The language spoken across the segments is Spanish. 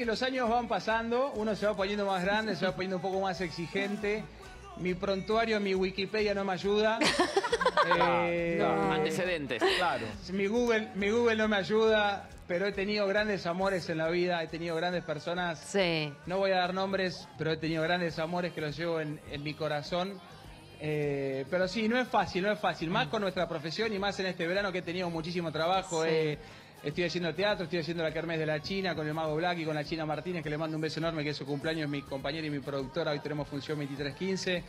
que los años van pasando, uno se va poniendo más grande, se va poniendo un poco más exigente. Mi prontuario, mi Wikipedia no me ayuda. Eh, Antecedentes. Claro. Mi Google, mi Google no me ayuda, pero he tenido grandes amores en la vida, he tenido grandes personas. Sí. No voy a dar nombres, pero he tenido grandes amores que los llevo en, en mi corazón. Eh, pero sí, no es fácil, no es fácil. Más con nuestra profesión y más en este verano que he tenido muchísimo trabajo. Sí. eh, estoy haciendo teatro, estoy haciendo la Kermés de la China con el Mago Black y con la China Martínez, que le mando un beso enorme, que es su cumpleaños, mi compañera y mi productora. Hoy tenemos función 2315.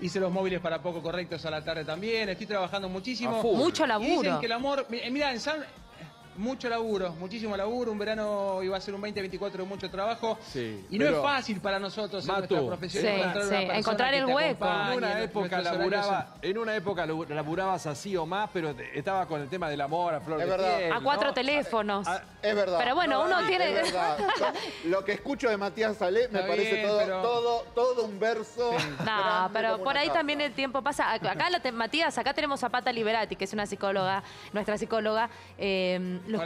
Hice los móviles para poco correctos a la tarde también. Estoy trabajando muchísimo. Mucho Y dicen laburo. que el amor, eh, mira, en San, mucho laburo, muchísimo laburo, un verano iba a ser un 2024 de mucho trabajo. Sí, y no es fácil para nosotros en nuestra profesión Sí, encontrar sí, el hueco. acompañe En una época laburaba, en una época labu- laburabas así o más, pero estaba con el tema del amor a flor Es de verdad. piel, A cuatro ¿no? teléfonos. Es verdad. Pero bueno, uno tiene-. Lo que escucho de Matías Salé me Está parece bien, todo, pero- todo, todo un verso. No, pero por ahí casa. también el tiempo pasa. Ac- Acá, Matías, acá tenemos a Pata Liberati, que es una psicóloga, nuestra psicóloga. Eh, lo Hola,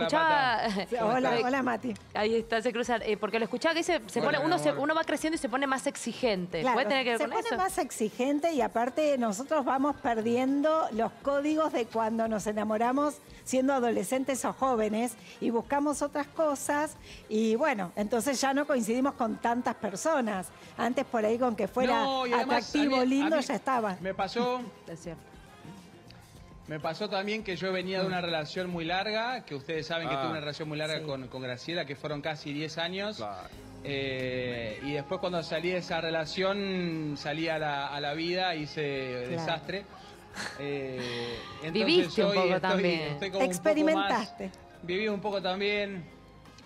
escuchaba. Hola, hola Mati. Ahí está, se cruzan. eh, porque lo escuchaba que dice, se Hola, pone, mi uno, se- uno va creciendo y se pone más exigente. Claro, ¿Puede tener que ver se con pone eso? más exigente y aparte nosotros vamos perdiendo los códigos de cuando nos enamoramos siendo adolescentes o jóvenes y buscamos otras cosas y bueno, entonces ya no coincidimos con tantas personas. Antes por ahí con que fuera No, y además, atractivo, a mí- a lindo, mí ya estaba. Me pasó, Es cierto. Me pasó también que yo venía de una relación muy larga, que ustedes saben que Ah, tuve una relación muy larga con, con Graciela, que fueron casi 10 años. Claro. Eh, y después cuando salí de esa relación, salí a la, a la vida, hice desastre. Eh, Viviste un hoy poco estoy- también. estoy como un poco Experimentaste. más- viví un poco también.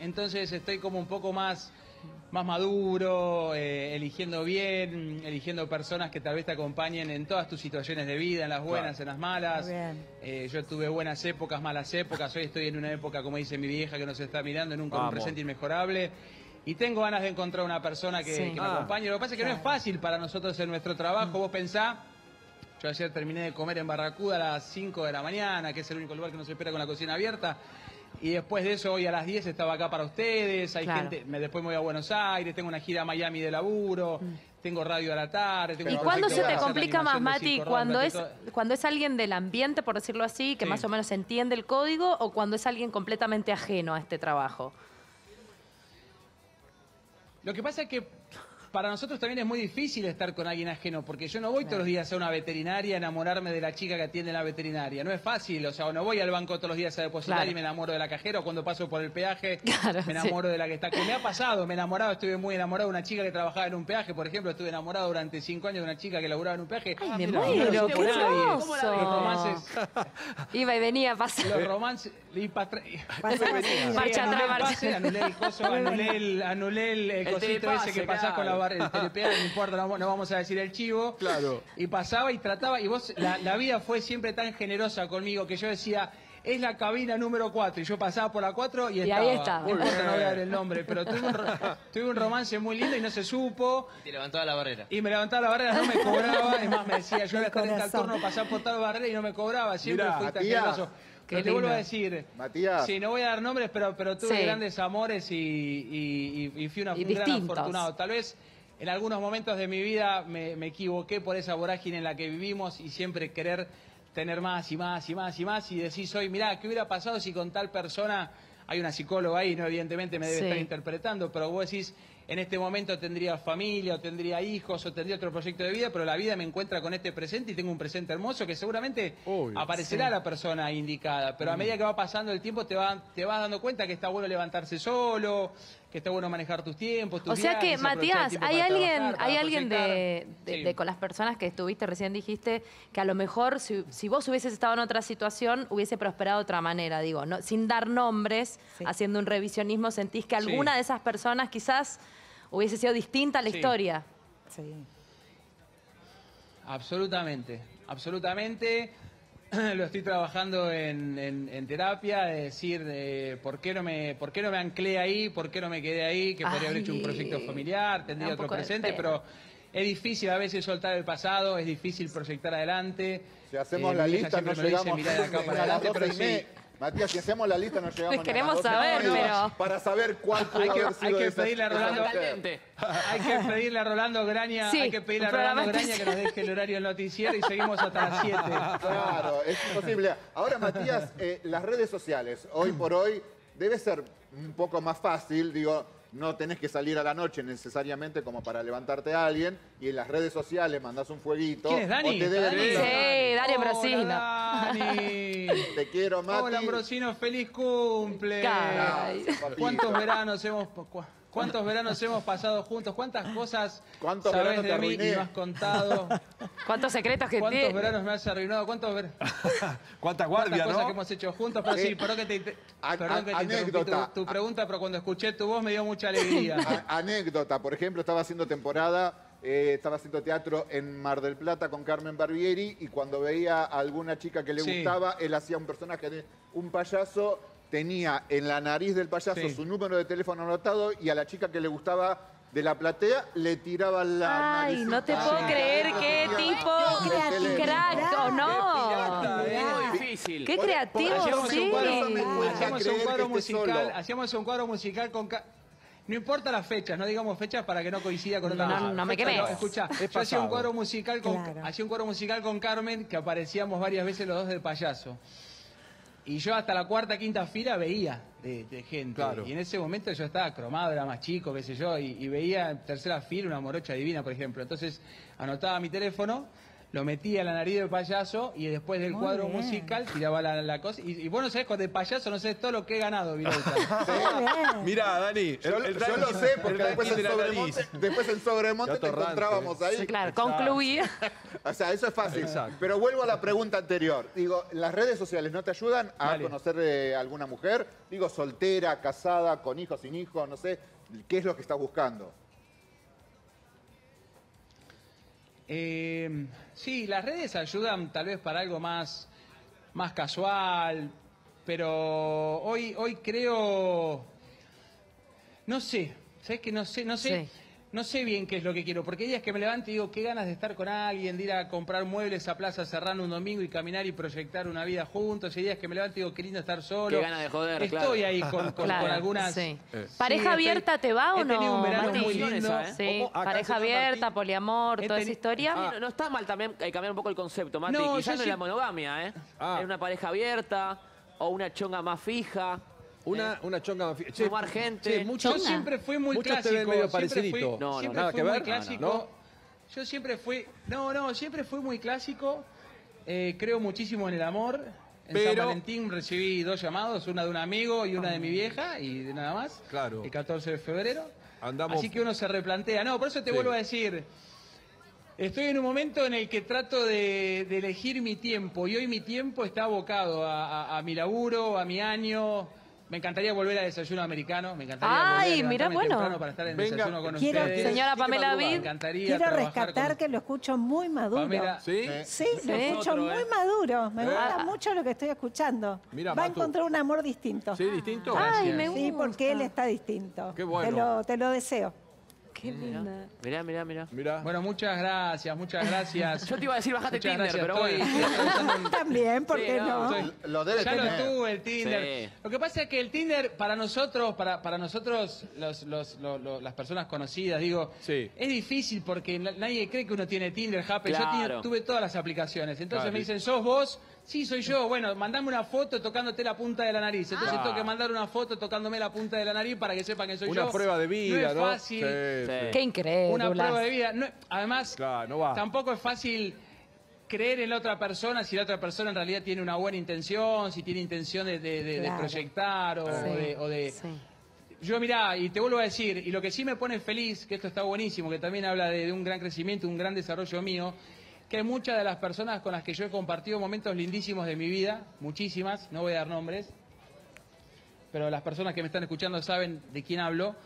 Entonces estoy como un poco más, más maduro, eh, eligiendo bien, eligiendo personas que tal vez te acompañen en todas tus situaciones de vida, en las buenas, en las malas. Eh, yo tuve buenas épocas, malas épocas. Hoy estoy en una época, como dice mi vieja, que nos está mirando, en un, un presente inmejorable. Y tengo ganas de encontrar una persona que, Sí. que me Ah, acompañe. Lo que pasa es que no es fácil para nosotros en nuestro trabajo. Vos pensá, yo ayer terminé de comer en Barracuda a las 5 de la mañana, que es el único lugar que nos espera con la cocina abierta. Y después de eso, hoy a las 10 estaba acá para ustedes. Hay Claro. gente, me, después me voy a Buenos Aires, tengo una gira a Miami de laburo, tengo radio a la tarde. tengo ¿Y cuándo se te complica más, Mati? ¿Cuando es, ¿Cuando es alguien del ambiente, por decirlo así, que Sí. más o menos entiende el código, o cuando es alguien completamente ajeno a este trabajo? Lo que pasa es que para nosotros también es muy difícil estar con alguien ajeno, porque yo no voy todos los días a una veterinaria a enamorarme de la chica que atiende en la veterinaria. No es fácil, o sea, o no voy al banco todos los días a depositar Claro. y me enamoro de la cajera, o cuando paso por el peaje Claro, me enamoro de la que está. Que me ha pasado, me he enamorado, estuve muy enamorado de una chica que trabajaba en un peaje, por ejemplo, estuve enamorado durante cinco años de una chica que laburaba en un peaje. Ay, Ah, me mira, muero, no lo qué romances, Iba y venía, pasa. los romances, y pa' atrás- Pasa así. Sí, Marcha atrás, marcha. anulé el coso, anulé el, anulé el, El cosito ese que pasás con la el telepeaje, no importa, no, no vamos a decir el chivo. Claro. Y pasaba y trataba, y vos, la, la vida fue siempre tan generosa conmigo que yo decía, es la cabina número 4, y yo pasaba por la 4 y Y estaba. ahí estaba. No voy a dar el nombre, pero tuve un, tuve un romance muy lindo y no se supo. Te levantó a la barrera. Y me levantaba la barrera, no me cobraba, es más, me decía, yo voy a estar en tal turno, pasar por tal barrera y no me cobraba, siempre Mirá, fui tan generoso. Qué Pero te vuelvo a lindo. decir, Matías. sí, no voy a dar nombres, pero, pero tuve Sí. grandes amores y, y- y- y fui una- Y un gran afortunado. Tal vez en algunos momentos de mi vida me, me equivoqué por esa vorágine en la que vivimos y siempre querer tener más y más y más y más y decís hoy, mirá, ¿qué hubiera pasado si con tal persona, hay una psicóloga ahí, no evidentemente me debe Sí. estar interpretando, pero vos decís, en este momento tendría familia o tendría hijos o tendría otro proyecto de vida, pero la vida me encuentra con este presente y tengo un presente hermoso que seguramente Obvio. aparecerá la persona indicada, pero a medida que va pasando el tiempo te, va, te vas dando cuenta que está bueno levantarse solo, que está bueno manejar tus tiempos, tus O sea que, viajes, Matías, hay alguien, trabajar, hay alguien de, de- Sí. de- con las personas que estuviste recién dijiste que a lo mejor si, si vos hubieses estado en otra situación hubiese prosperado de otra manera, digo, no, sin dar nombres, Sí. haciendo un revisionismo, sentís que Sí. alguna de esas personas quizás hubiese sido distinta a la Sí. historia. Sí. Absolutamente, absolutamente. Lo estoy trabajando en, en- en terapia, de decir de por qué no me, por qué no me anclé ahí, por qué no me quedé ahí, que podría haber hecho un proyecto familiar, tendría otro presente, pero es difícil a veces soltar el pasado, es difícil proyectar adelante. Si hacemos Eh, la lista, no me dice, llegamos de acá para adelante, 12 pero sí. Matías, si hacemos la lista no llegamos a Queremos 12 saber, pero- Para saber cuál pudo Hay que- haber sido hay que esa- pedirle a Rolando-. Hay que pedirle a Rolando Graña, Sí, hay que pedirle a Rolando Graña que nos deje el horario del noticiero y seguimos hasta las 7. Claro, es imposible. Ahora, Matías, eh, las redes sociales, hoy por hoy, debe ser un poco más fácil, digo, no tenés que salir a la noche necesariamente como para levantarte a alguien, y en las redes sociales mandás un fueguito. ¿Quién es Dani? o te Dani. Sí, Dani Ambrosino. Dani. Te quiero, Mati. Hola, Ambrosino, feliz cumple. Papito. ¿Cuántos veranos hemos cuántos veranos hemos pasado juntos? ¿Cuántas cosas ¿Cuántos sabes veranos de mí y me has contado? ¿Cuántos secretos que ¿Cuántos tiene? veranos me has arruinado? ¿Cuántos ver- ¿Cuántas cuántas guardias, cosas no? que hemos hecho juntos? Pero sí, perdón que te, a- perdón que te interrumpí anécdota. tu, tu pregunta, pero cuando escuché tu voz me dio mucha alegría. A- anécdota, por ejemplo, estaba haciendo temporada, eh, estaba haciendo teatro en Mar del Plata con Carmen Barbieri y cuando veía a alguna chica que le Sí. gustaba, él hacía un personaje de un payaso, tenía en la nariz del payaso Sí. su número de teléfono anotado y a la chica que le gustaba de la platea le tiraba la Ay, no te puedo creer qué tipo teléfono. crack o no. Muy Mirá. difícil. Qué Por- creativo, hacíamos sí. un cuadro, hacíamos un cuadro musical, hacíamos un cuadro musical con ca- no importa las fechas, no digamos fechas para que no coincida con No, otra no, no me quemes. escucha, Es yo hacía un cuadro musical con Claro. hacía un cuadro musical con Carmen que aparecíamos varias veces los dos del payaso. Y yo hasta la cuarta, quinta fila veía de, de gente. Claro. Y en ese momento yo estaba cromado, era más chico, qué sé yo, y, y veía en tercera fila una morocha divina, por ejemplo. Entonces anotaba mi teléfono, lo metía a la nariz del payaso y después del Muy cuadro bien. musical tiraba la, la cosa. Y, y vos no sabés con el payaso, no sabés todo lo que he ganado. Mirá, Dani. Yo, el- el yo ranking- lo sé porque después en, de. Sobremonte, después en Sobremonte te encontrábamos ahí. Sí, claro, concluía. O sea, eso es fácil. Exacto. Pero vuelvo a la pregunta anterior. Digo, ¿las redes sociales no te ayudan a Dale. conocer eh, alguna mujer? Digo, soltera, casada, con hijos, sin hijos, no sé. ¿Qué es lo que estás buscando? Eh, sí, las redes ayudan tal vez para algo más, más casual, pero hoy, hoy creo, no sé, ¿sabes que No sé, no sé. No sé bien qué es lo que quiero, porque hay días que me levanto y digo, qué ganas de estar con alguien, de ir a comprar muebles a Plaza Serrano un domingo y caminar y proyectar una vida juntos, hay días que me levanto y digo, qué lindo estar solo. Qué ganas de joder, Estoy claro. ahí con, con- Claro, con algunas... sí. Eh. ¿Pareja Sí, abierta te va o he tenido no? un verano muy lindo. Esa, ¿eh? Pareja abierta, Martín. poliamor, toda esa historia. Sí, no, no está mal también eh, cambiar un poco el concepto, Mati. No, Quizás no es sí- la monogamia, ¿eh? Ah. Es una pareja abierta o una chonga más fija. Una, una chonga más fi- Che, Sumar gente. che, muchos- Yo siempre fui muy Muchos te clásico. ven medio siempre parecidito. fui- No, no, siempre nada fui que muy ver. clásico. ¿No? Yo siempre fui. No, no, siempre fui muy clásico. Eh, creo muchísimo en el amor. En Pero- San Valentín recibí dos llamados, una de un amigo y una de mi vieja, y de nada más. Claro. El 14 de febrero. Andamos- Así que uno se replantea. No, por eso te Sí. vuelvo a decir. Estoy en un momento en el que trato de, de elegir mi tiempo y hoy mi tiempo está abocado a, a- a mi laburo, a mi año. Me encantaría volver a desayuno americano, me encantaría Ay, volver a mirá, bueno. temprano para estar en Venga, desayuno con quiero- ustedes. Señora Sí, Pamela. Me encantaría Quiero trabajar rescatar con- que lo escucho muy maduro. Pamela, ¿Sí? Sí, lo Sí. escucho Otro, muy ¿eh? maduro. Me ¿Eh? gusta mucho lo que estoy escuchando. Mira, Va a Matu. encontrar un amor distinto. ¿Sí, distinto? Ay, me Sí, gusta. porque él está distinto. Qué bueno. Te lo, te lo deseo. Qué linda. Mirá, mirá, mirá. Mirá. Bueno, muchas gracias, muchas gracias. Yo te iba a decir, bajate Muchas Tinder, gracias, pero estoy- bueno. estoy También, ¿por Sí, qué no, no? Lo debe ya lo tener. tuve el Tinder. Sí. Lo que pasa es que el Tinder para nosotros, para, para nosotros los, los- lo- lo- las personas conocidas, digo, Sí. es difícil porque na- nadie cree que uno tiene Tinder, Happy. Yo Claro. tiene- tuve todas las aplicaciones. Entonces Claro. me dicen, ¿sos vos? Sí, soy yo. Bueno, mandame una foto tocándote la punta de la nariz. Entonces Ah. tengo que mandar una foto tocándome la punta de la nariz para que sepan que soy yo. Una prueba de vida, no ¿no? es fácil. Sí, Sí. sí. Qué increíble. Una prueba de vida. No- además, Claro, no va. tampoco es fácil creer en la otra persona si la otra persona en realidad tiene una buena intención, si tiene intención de, de- de- proyectar o, Sí, de... o de- sí. Yo mirá, y te vuelvo a decir, y lo que sí me pone feliz, que esto está buenísimo, que también habla de, de un gran crecimiento, un gran desarrollo mío, que hay muchas de las personas con las que yo he compartido momentos lindísimos de mi vida, muchísimas, no voy a dar nombres, pero las personas que me están escuchando saben de quién hablo,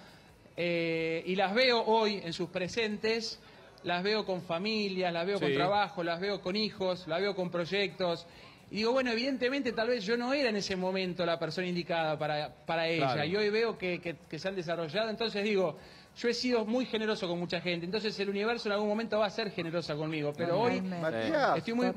eh, y las veo hoy en sus presentes, las veo con familias, las veo con trabajo, las veo con hijos, las veo con proyectos. Y digo, bueno, evidentemente tal vez yo no era en ese momento la persona indicada para, para ella. Claro. Y hoy veo que, que- que se han desarrollado. Entonces digo, yo he sido muy generoso con mucha gente. Entonces el universo en algún momento va a ser generosa conmigo. Pero hoy. Matías, estoy muy,